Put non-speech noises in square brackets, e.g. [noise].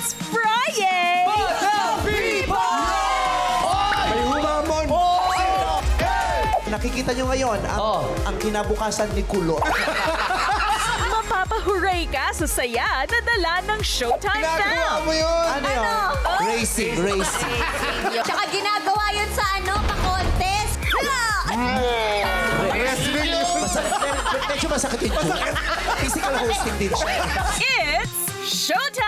It's Friday! May humamon! Oh, Nakikita nyo ngayon ang, oh. ang kinabukasan ni Kulo. [laughs] Mapapahuray ka sa saya na dala ng Showtime Ginagawa Fam! mo yun! Ano, ano? yun? Racing, racing. Tsaka ginagawa yun sa ano, pa-contest. Ano? Wrestling yun! Masakit, medyo masakit yung. Physical hosting din siya. It's Showtime!